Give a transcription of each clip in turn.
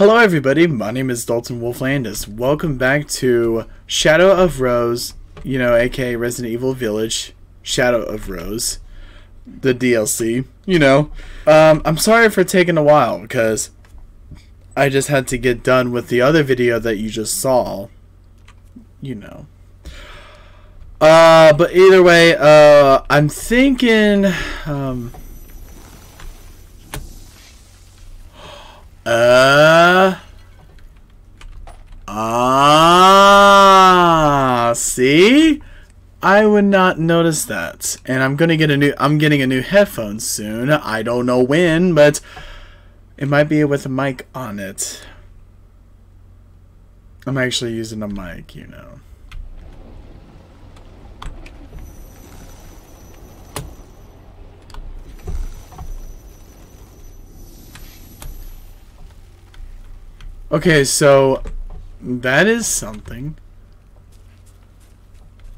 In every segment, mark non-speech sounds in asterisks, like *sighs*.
Hello everybody, my name is Dalton Wolflandis. Welcome back to Shadow of Rose, you know, aka Resident Evil Village, Shadow of Rose, the DLC, you know. Um, I'm sorry for taking a while, because I just had to get done with the other video that you just saw. You know. Uh, but either way, uh, I'm thinking, um... Uh. Ah. See? I would not notice that. And I'm gonna get a new. I'm getting a new headphones soon. I don't know when, but it might be with a mic on it. I'm actually using a mic, you know. Okay, so that is something.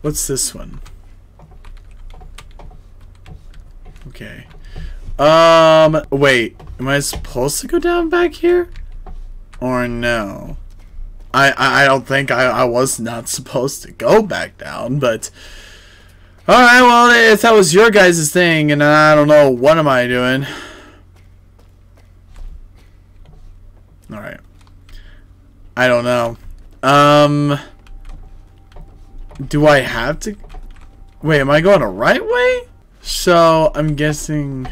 What's this one? Okay. Um, wait. Am I supposed to go down back here? Or no? I, I, I don't think I, I was not supposed to go back down, but... Alright, well, if that was your guys' thing, and I don't know, what am I doing? Alright. I don't know. Um, do I have to? Wait, am I going the right way? So I'm guessing.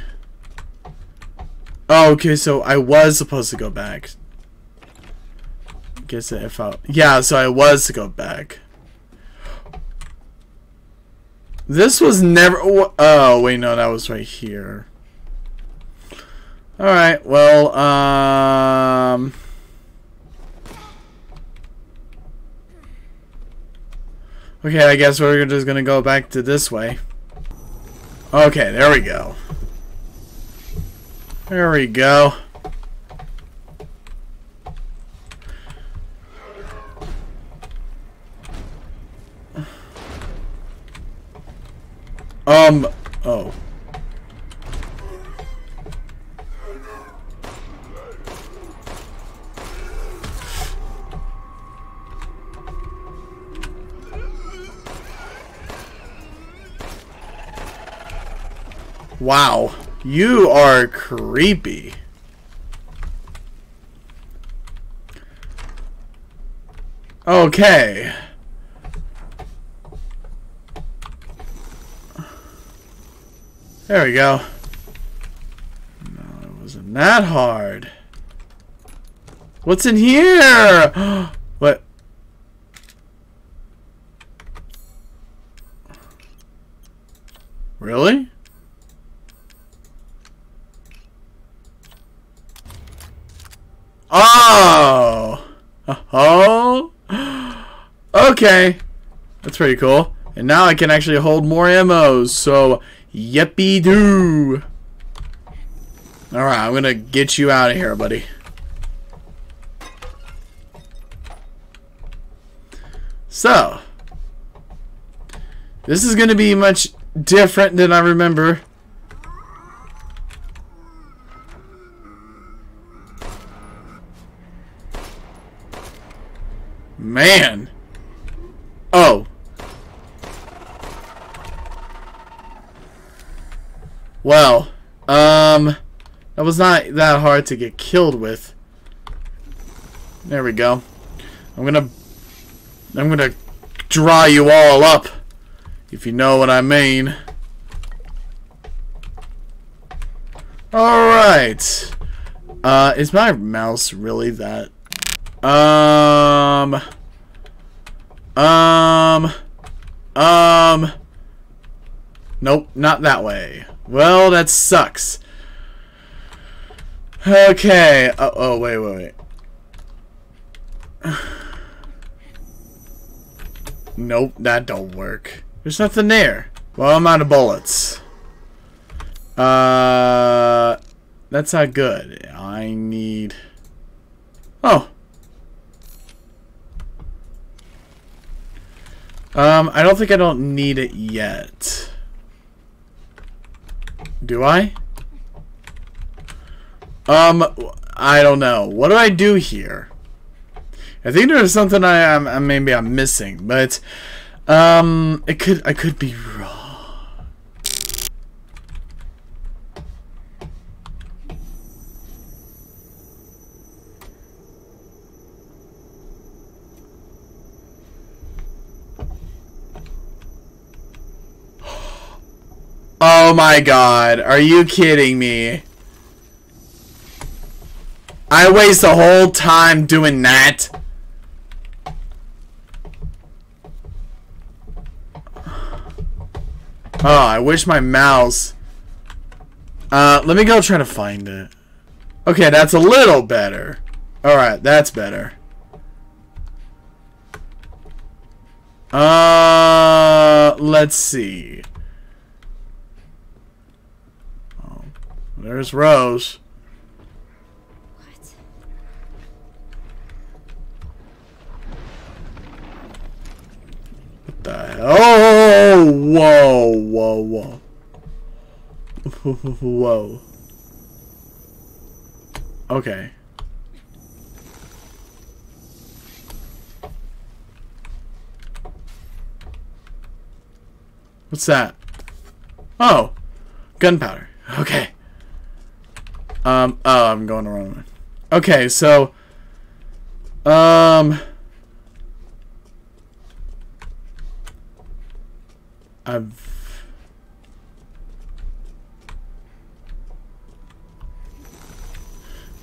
Oh, okay. So I was supposed to go back. Guess if I yeah, so I was to go back. This was never. Oh wait, no, that was right here. All right. Well, um. Okay, I guess we're just gonna go back to this way. Okay, there we go. There we go. Um, Wow. You are creepy. Okay. There we go. No, it wasn't that hard. What's in here? *gasps* Oh, what? Really? Oh! Oh! Okay. That's pretty cool. And now I can actually hold more ammos, so yippee doo! Alright, I'm gonna get you out of here, buddy. So, this is gonna be much different than I remember. Man. Oh. Well, um, that was not that hard to get killed with. There we go. I'm gonna, I'm gonna dry you all up, if you know what I mean. Alright. Uh, is my mouse really that um. Um. Um. Nope, not that way. Well, that sucks. Okay. Oh, oh wait, wait, wait. *sighs* nope, that don't work. There's nothing there. Well, I'm out of bullets. Uh, that's not good. I need... Oh. Um, I don't think I don't need it yet. Do I? Um, I don't know. What do I do here? I think there's something I am maybe I'm missing, but um, it could I could be wrong. Oh my god, are you kidding me? I waste the whole time doing that. Oh, I wish my mouse... Uh, let me go try to find it. Okay, that's a little better. Alright, that's better. Uh, let's see. There's Rose. What? the hell? Oh, whoa, whoa, whoa. *laughs* whoa. Okay. What's that? Oh, gunpowder. Okay. Um, oh, I'm going the wrong way. Okay, so, um, I've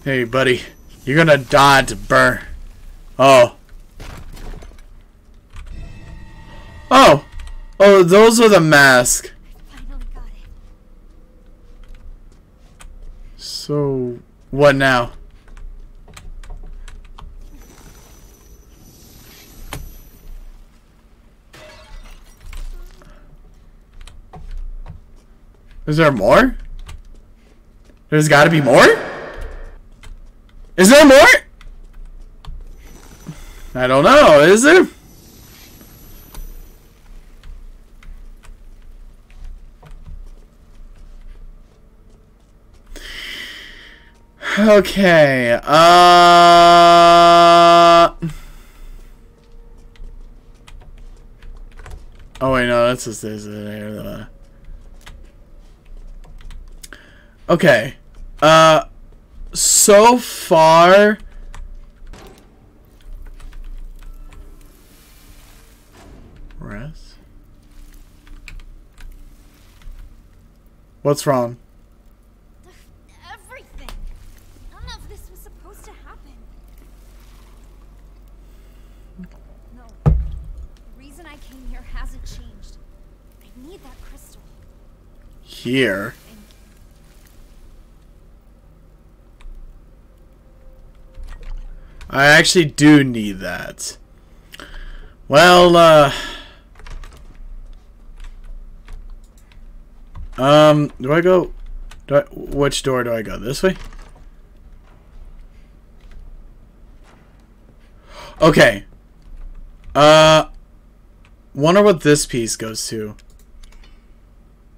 Hey buddy, you're gonna die to burn. Oh. Oh! Oh, those are the masks. Finally got it. So, what now? Is there more? There's gotta be more? Is there more? I don't know, is there? Okay, uh... Oh wait, no, that's just this. Uh, okay, uh, so far... Rest? What's wrong? Everything. None of this was supposed to happen. No. The reason I came here hasn't changed. I need that crystal. Here. I actually do need that. Well, uh... Um, do I go... Do I, which door do I go? This way? Okay. Uh... Wonder what this piece goes to.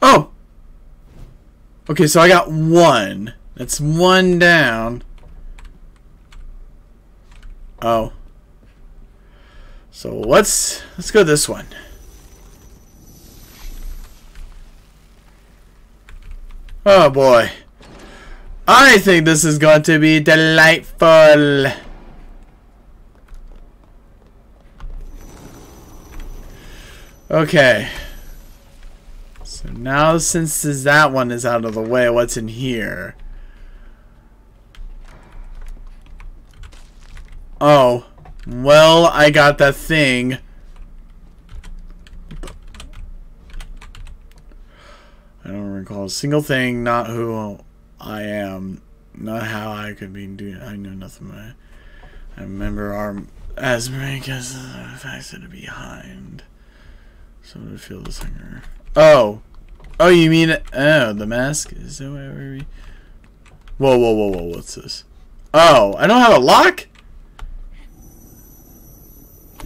Oh! Okay, so I got one. That's one down. Oh. So let's let's go this one. Oh boy. I think this is going to be delightful. Okay. So now since that one is out of the way, what's in here? Oh. Well, I got that thing. I don't recall a single thing, not who I am, not how I could be doing. I know nothing. I, I remember our because of the facts that are behind. So to feel this hunger. Oh. Oh, you mean oh the mask? Is that where we? Whoa, whoa, whoa, whoa! What's this? Oh, I don't have a lock.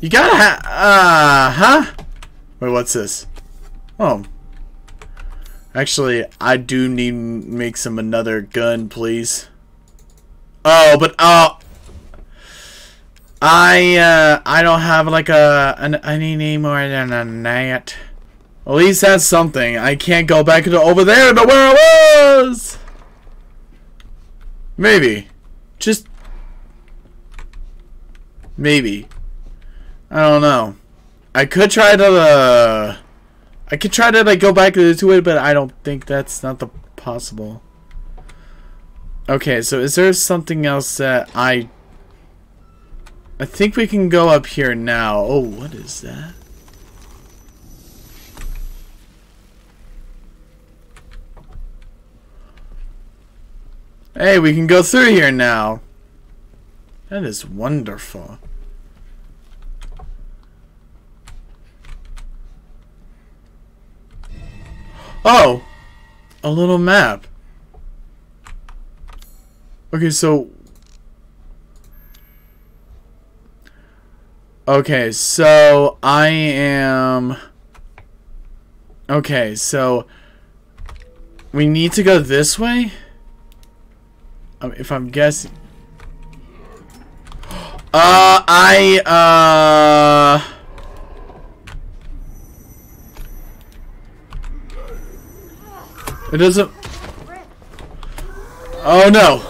You gotta have, uh, huh? Wait, what's this? Oh. Actually, I do need make some another gun, please. Oh, but oh, I uh, I don't have like a an, any name more than a net. At least that's something. I can't go back to over there to where I was. Maybe, just maybe. I don't know. I could try to. Uh, I could try to like go back to it, but I don't think that's not the possible. Okay, so is there something else that I... I think we can go up here now. Oh, what is that? Hey, we can go through here now. That is wonderful. Oh! A little map. Okay, so... Okay, so I am... Okay, so... We need to go this way? Um, if I'm guessing... *gasps* Uh, I, uh... It doesn't... Oh no!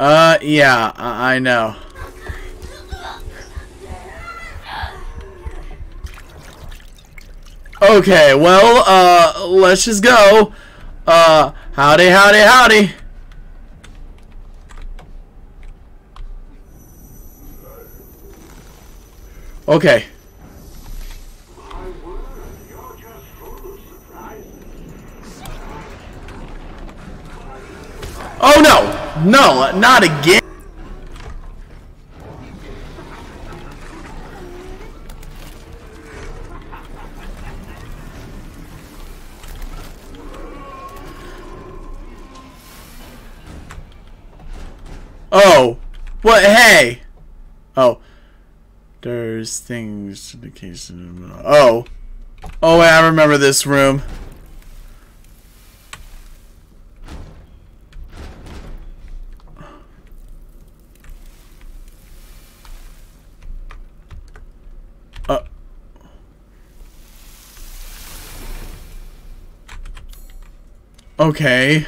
Uh, yeah, I, I know. Okay, well, uh, let's just go. Uh, howdy, howdy, howdy. Okay. Oh no! No, not again! What? Hey! Oh. There's things in the case. Oh. Oh, wait, I remember this room. Uh. Okay.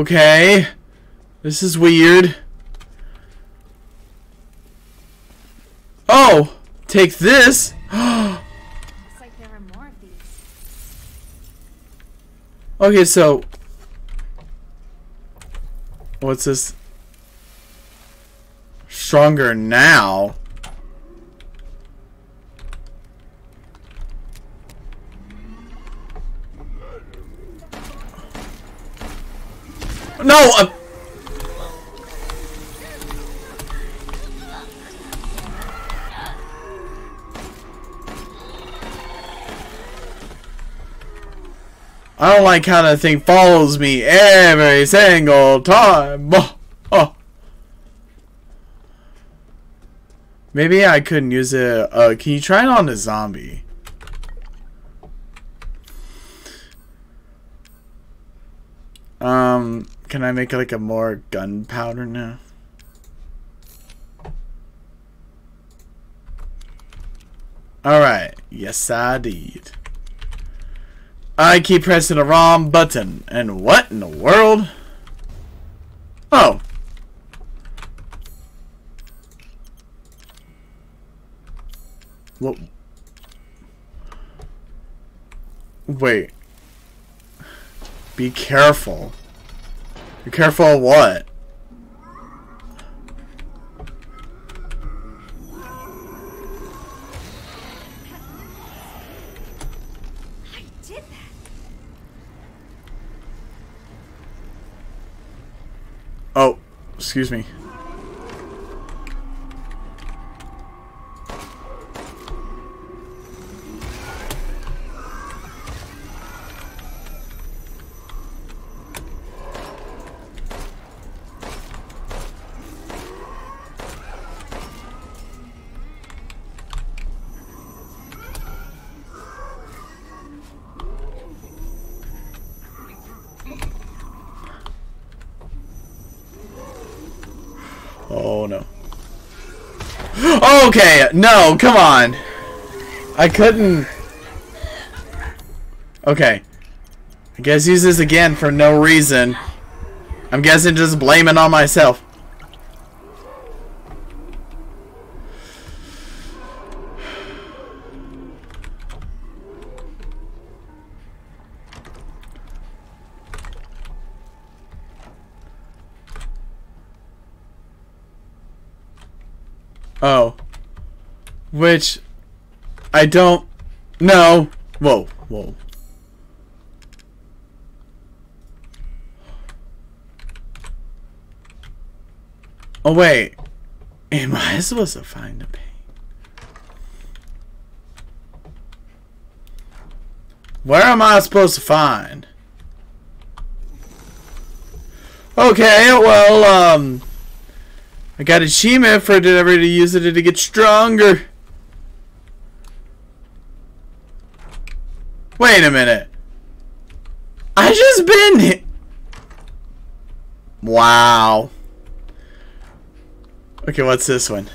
Okay. This is weird. Oh! Take this! *gasps* Looks like there are more of these. Okay, so... What's this? Stronger now? No! Uh I don't like how that thing follows me every single time. Oh, *laughs* oh. Maybe I couldn't use it. Uh, can you try it on a zombie? Um, can I make like a more gunpowder now? Alright, yes I did. I keep pressing the wrong button, and what in the world? Oh. What? Wait. Be careful. Be careful of what? I did that. Oh, excuse me. Oh no. Okay, no, come on. I couldn't. Okay. I guess use this again for no reason. I'm guessing just blaming on myself. Oh. Which I don't know. Whoa, whoa. Oh wait. Am I supposed to find the pain? Where am I supposed to find? Okay, well, um, I got a achievement for whatever to use it to get stronger. Wait a minute. I just been hit. Wow. Okay, what's this one?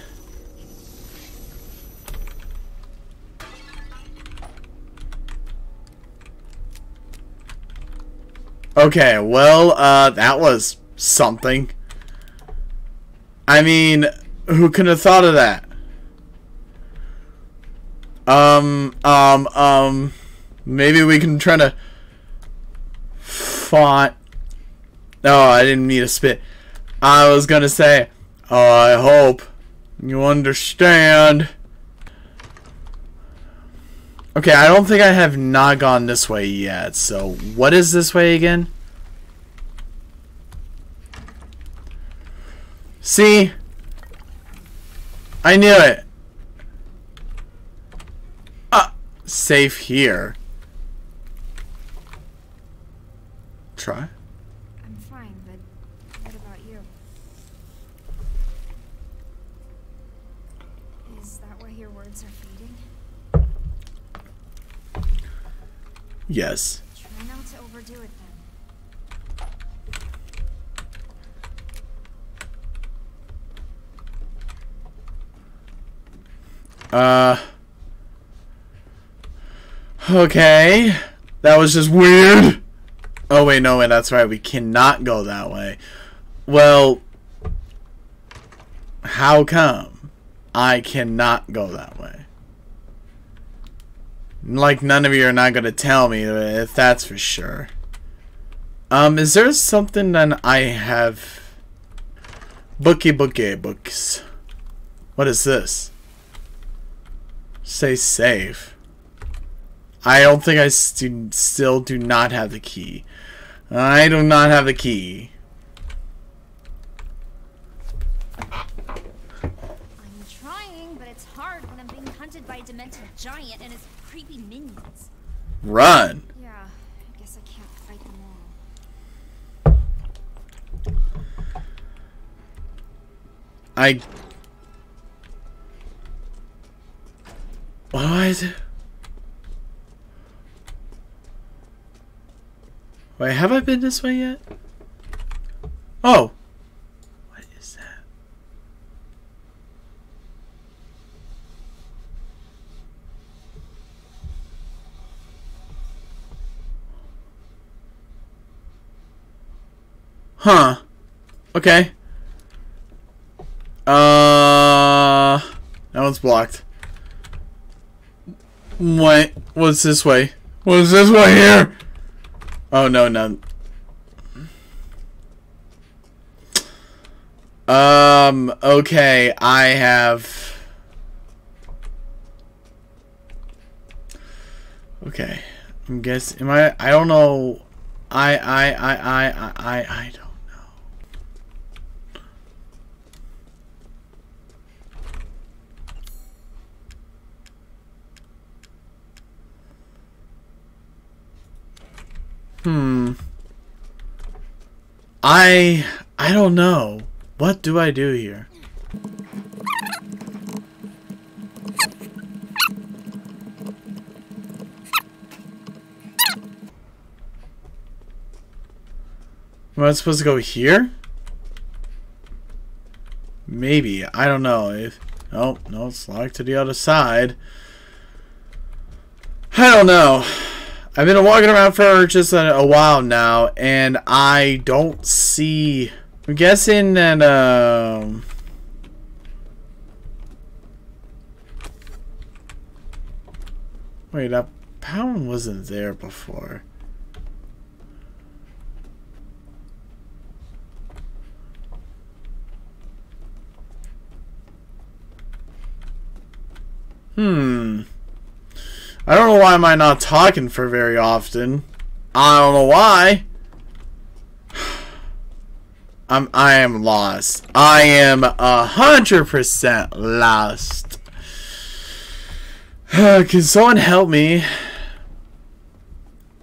Okay, well, uh, that was something. I mean, who could have thought of that? Um, um, um, maybe we can try to font. No, I didn't mean to spit. I was gonna say, oh, I hope you understand. Okay, I don't think I have not gone this way yet, so what is this way again? See? I knew it. Uh, safe here. Try. I'm fine, but what about you? Is that why your words are fading? Yes. Try not to overdo it then. Uh. Okay. That was just weird. Oh, wait, no, wait, that's right. We cannot go that way. Well, how come I cannot go that way? Like, none of you are not going to tell me if that's for sure. Um, is there something that I have... Bookie bookie books. What is this? Say save. I don't think I st still do not have the key. I do not have the key. I'm trying, but it's hard when I'm being hunted by a demented giant and his creepy minions. Run. Yeah, I guess I can't fight them all. I. What? Wait, have I been this way yet? Oh. What is that? Huh. Okay. Uh, that one's blocked. Wait, what's this way? What's this way here? Oh no, no. Um, okay, I have. Okay, I'm guessing. Am I? I don't know. I, I, I, I, I, I, I don't Hmm. I I don't know. What do I do here? Am I supposed to go here? Maybe. I don't know. If, oh, no, it's locked to the other side. I don't know. I've been walking around for just a, a while now, and I don't see... I'm guessing that, um... Wait, that pound wasn't there before. Hmm. I don't know why am I not talking for very often. I don't know why. *sighs* I'm I am lost. I am a hundred percent lost. *sighs* Can someone help me?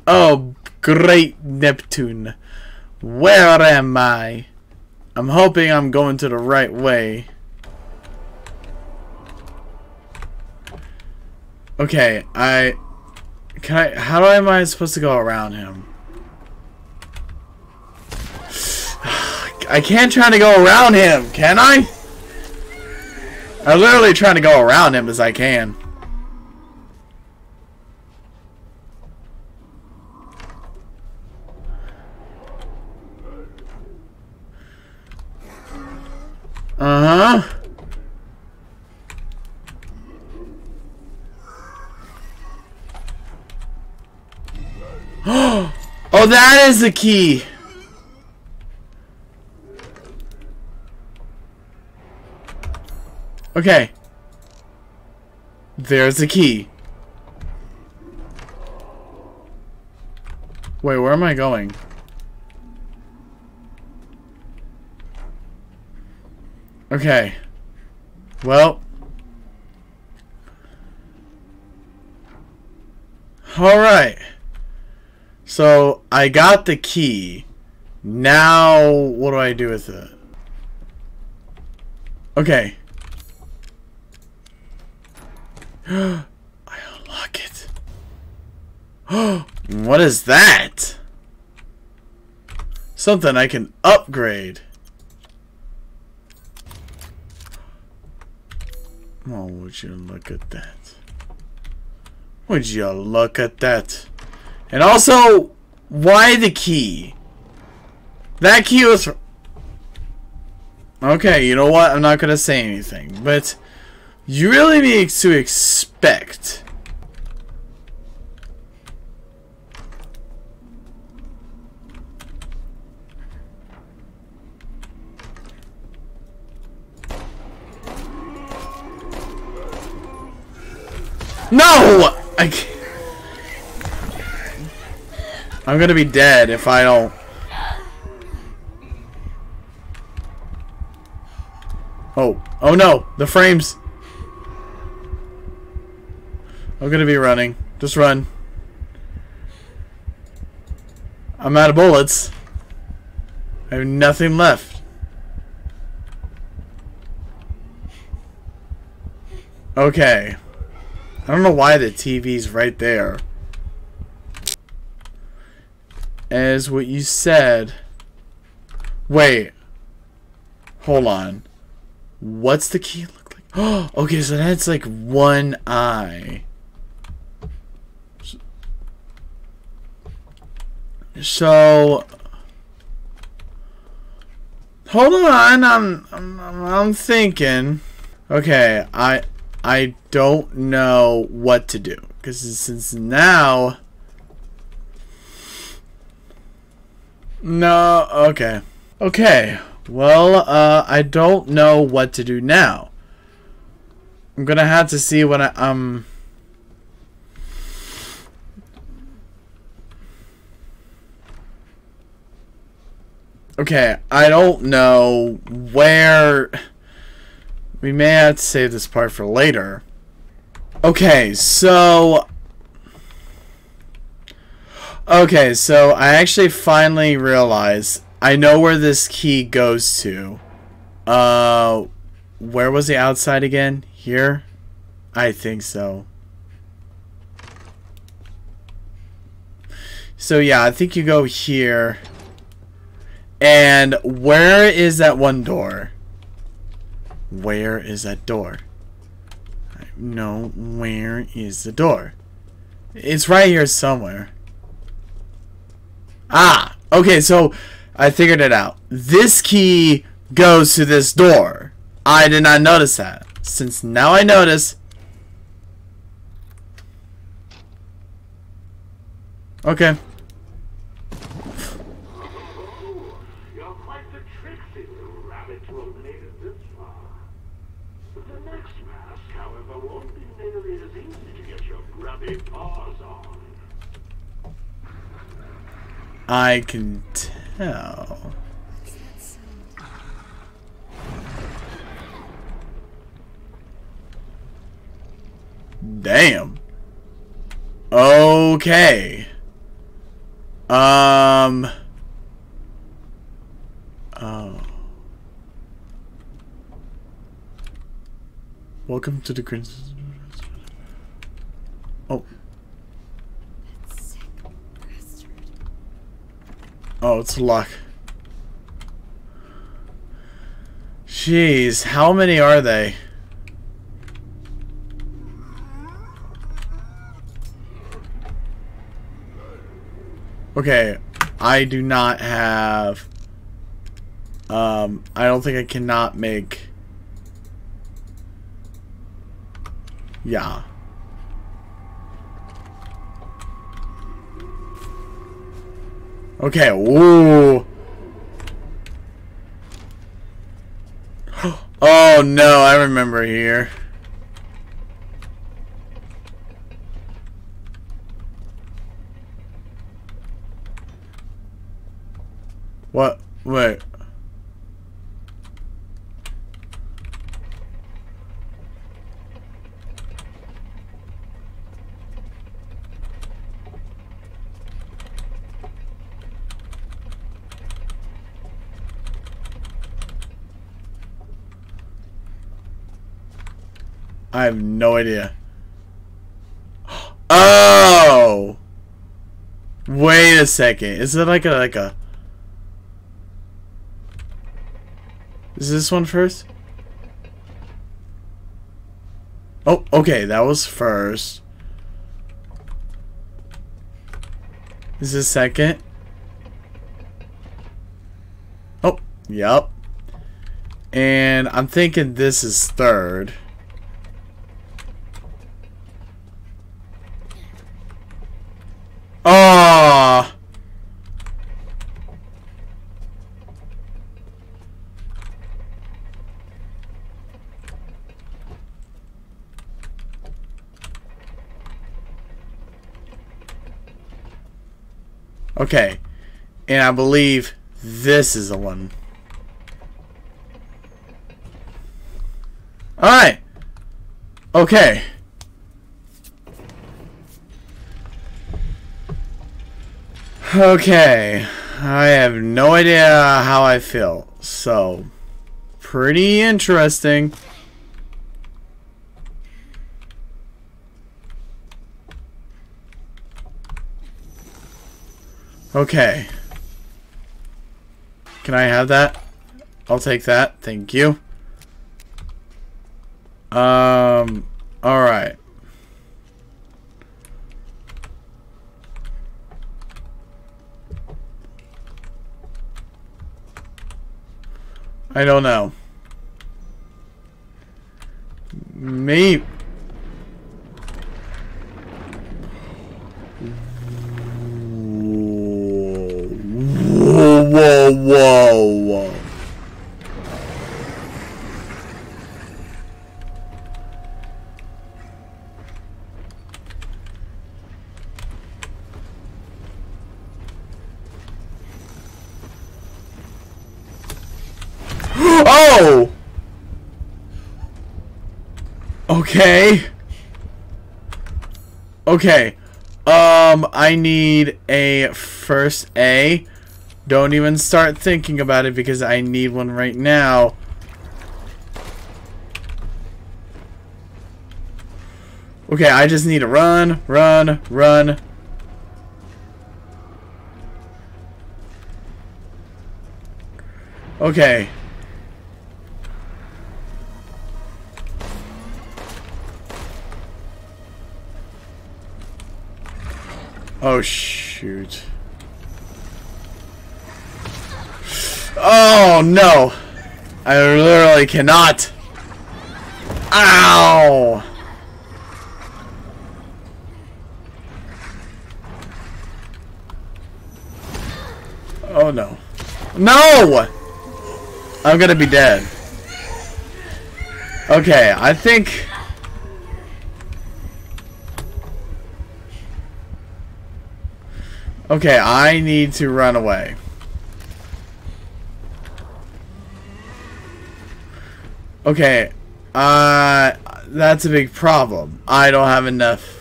Oh, great Neptune. Where am I? I'm hoping I'm going to the right way. Okay, I... Can I... How am I supposed to go around him? *sighs* I can't try to go around him, can I? I'm literally trying to go around him as I can. Uh-huh. *gasps* oh, that is the key. Okay. There's the key. Wait, where am I going? Okay. Well. Alright. So, I got the key. Now, what do I do with it? Okay. *gasps* I unlock it. *gasps* what is that? Something I can upgrade. Oh, would you look at that? Would you look at that? And also, why the key? That key was... Okay, you know what? I'm not going to say anything. But you really need to expect... No! I can't. I'm gonna be dead if I don't... Oh. Oh no! The frames! I'm gonna be running. Just run. I'm out of bullets. I have nothing left. Okay. I don't know why the TV's right there as what you said. Wait. Hold on. What's the key look like? Oh, *gasps* okay, so that's like one eye. So, hold on, I'm, I'm, I'm thinking. Okay, I, I don't know what to do because since now No, okay. Okay, well, uh, I don't know what to do now. I'm gonna have to see what I, um... Okay, I don't know where... We may have to save this part for later. Okay, so Okay, so I actually finally realized I know where this key goes to. Uh, where was the outside again? Here? I think so. So yeah, I think you go here. And where is that one door? Where is that door? No, where is the door? It's right here somewhere. Ah, okay, so I figured it out. This key goes to this door. I did not notice that. Since now I notice. Okay. You're quite the tricksy little rabbit to have made it this far. The next mask, however, won't be nearly as easy to get your grubby paws on. I can tell. Damn. Okay. Um. Oh. Welcome to the Crimson. Oh, it's luck. Jeez, how many are they? Okay, I do not have... Um, I don't think I cannot make... Yeah. Okay, ooh. *gasps* Oh no, I remember here. What? Wait. I have no idea. *gasps* Oh! Wait a second. Is it like a like a Is this one first? Oh, okay, that was first. Is this second? Oh, yep. And I'm thinking this is third. Oh! Okay. And I believe this is the one. Alright. Okay. Okay. I have no idea how I feel. So, pretty interesting. Okay. Can I have that? I'll take that. Thank you. Um, alright. I don't know. Me. Whoa, whoa. Oh! Okay. Okay. Um, I need a first A. Don't even start thinking about it because I need one right now. Okay, I just need to run, run, run. Okay. Oh, shoot. Oh, no. I literally cannot. Ow! Oh, no. No! I'm gonna be dead. Okay, I think... Okay, I need to run away. Okay, uh, that's a big problem. I don't have enough.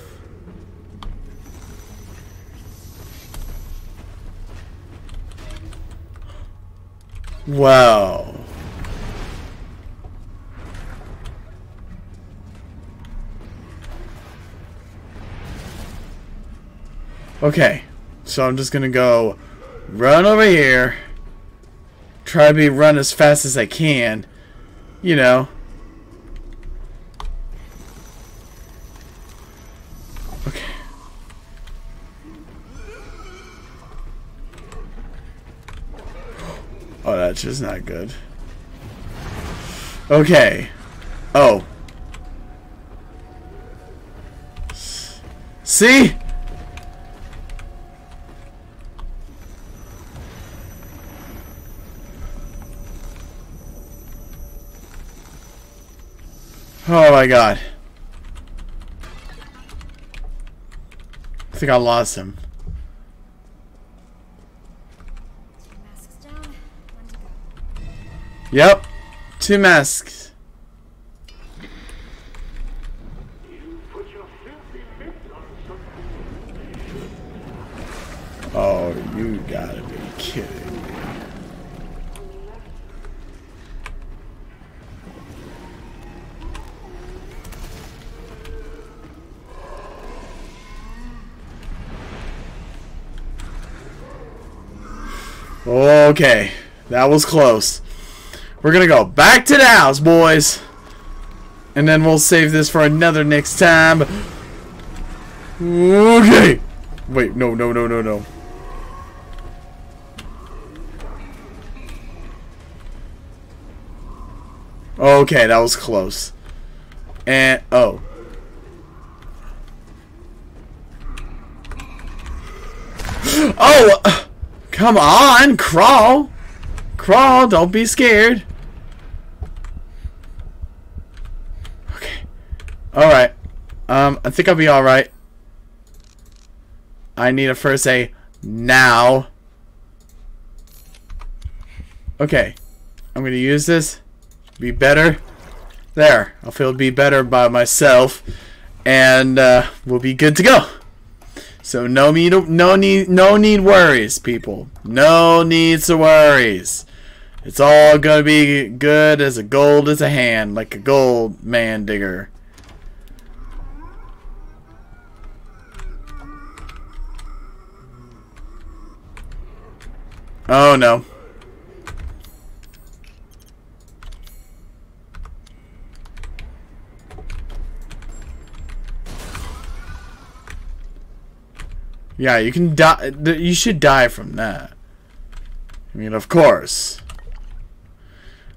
Wow. Okay, so I'm just gonna go run over here, try to be run as fast as I can, you know. Okay. Oh, that's just not good. Okay. Oh. See? Oh my god. I think I lost him. Yep. Two masks. Oh, you gotta be kidding me. Okay, that was close. We're gonna go back to the house, boys. And then we'll save this for another next time. Okay. Wait, no, no, no, no, no. Okay, that was close. And, oh. *gasps* Oh! Come on, crawl! Crawl, don't be scared. Okay. Alright. Um, I think I'll be alright. I need a first aid now. Okay. I'm gonna use this. Be better. There. I'll feel be better by myself. And uh, we'll be good to go. So no need no need no need worries, people. No needs to worries. It's all gonna be good as a gold as a hand, like a gold man digger. Oh no. Yeah, you can die. You should die from that. I mean, of course.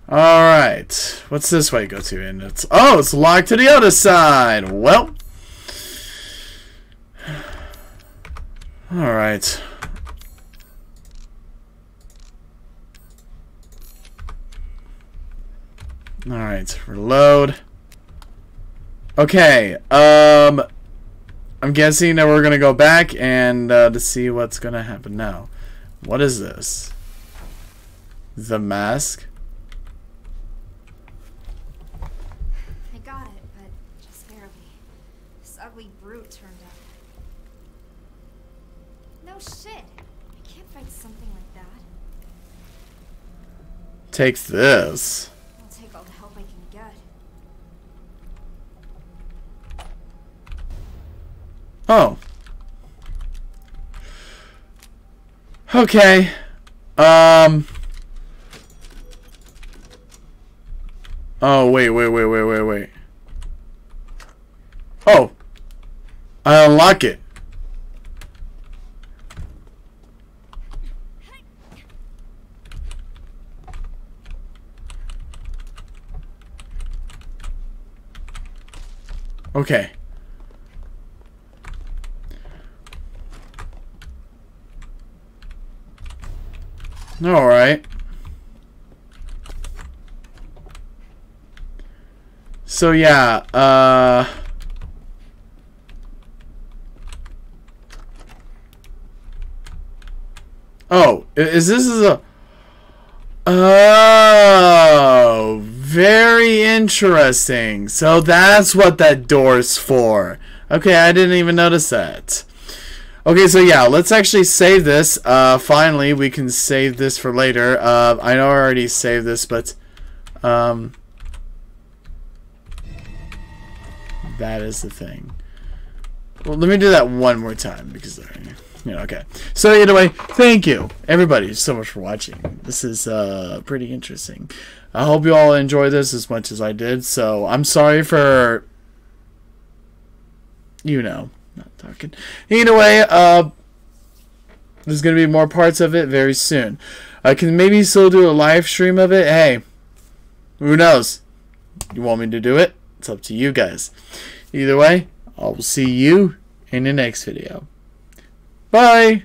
Alright. What's this way go to? And it's... Oh, it's locked to the other side. Well. Alright. Alright, reload. Okay, um... I'm guessing that we're gonna go back and uh, to see what's gonna happen now. What is this? The mask? I got it, but just barely. This ugly brute turned up. No shit. I can't fight something like that. Takes this. Oh. Okay. Um. Oh, wait, wait, wait, wait, wait, wait. Oh. I unlock it. Okay. Alright. So yeah, uh... Oh, is this is a... Oh, very interesting. So that's what that door's for. Okay, I didn't even notice that. Okay, so yeah, let's actually save this. Uh, finally, we can save this for later. Uh, I know I already saved this, but um, that is the thing. Well, let me do that one more time because, you know, okay. So anyway, thank you everybody so much for watching. This is uh, pretty interesting. I hope you all enjoy this as much as I did. So I'm sorry for, you know, not talking. Either way, uh, there's gonna be more parts of it very soon. I can maybe still do a live stream of it. Hey, who knows? You want me to do it? It's up to you guys. Either way, I will see you in the next video. Bye!